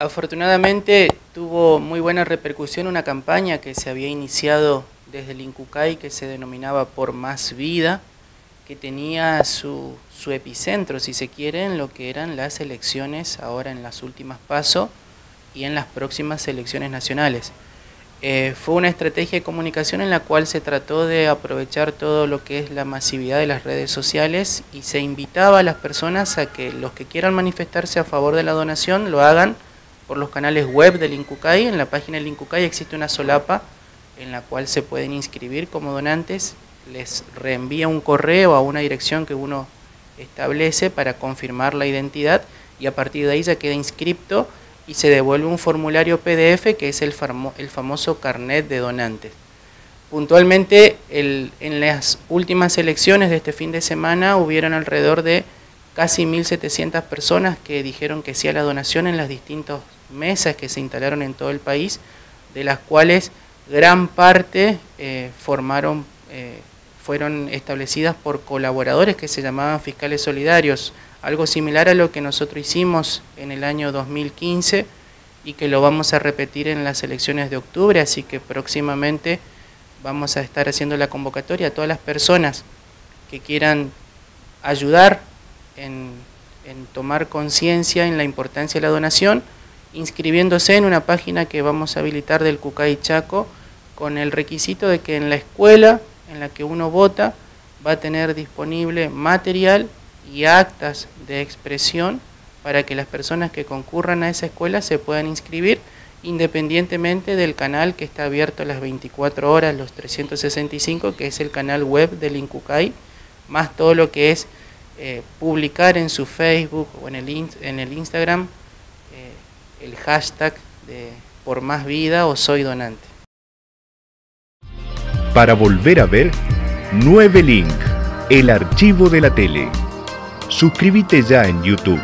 Afortunadamente tuvo muy buena repercusión una campaña que se había iniciado desde el Incucay que se denominaba Por Más Vida, que tenía su, epicentro, si se quiere, en lo que eran las elecciones ahora en las últimas pasos y en las próximas elecciones nacionales. Eh, fue una estrategia de comunicación en la cual se trató de aprovechar todo lo que es la masividad de las redes sociales y se invitaba a las personas a que los que quieran manifestarse a favor de la donación lo hagan por los canales web del INCUCAI. En la página del INCUCAI existe una solapa en la cual se pueden inscribir como donantes. Les reenvía un correo a una dirección que uno establece para confirmar la identidad y a partir de ahí ya queda inscripto y se devuelve un formulario PDF que es el, el famoso carnet de donantes. Puntualmente, en las últimas elecciones de este fin de semana hubieron alrededor de casi 1.700 personas que dijeron que sí a la donación en las distintas mesas que se instalaron en todo el país, de las cuales gran parte eh, formaron, eh, fueron establecidas por colaboradores que se llamaban fiscales solidarios, algo similar a lo que nosotros hicimos en el año 2015 y que lo vamos a repetir en las elecciones de octubre, así que próximamente vamos a estar haciendo la convocatoria a todas las personas que quieran ayudar en, en tomar conciencia en la importancia de la donación inscribiéndose en una página que vamos a habilitar del Cucay Chaco con el requisito de que en la escuela en la que uno vota va a tener disponible material y actas de expresión para que las personas que concurran a esa escuela se puedan inscribir independientemente del canal que está abierto a las 24 horas, los 365, que es el canal web del Incucay, más todo lo que es eh, publicar en su Facebook o en el, en el Instagram el hashtag de por más vida o soy donante. Para volver a ver, 9 Link, el archivo de la tele. Suscríbete ya en YouTube.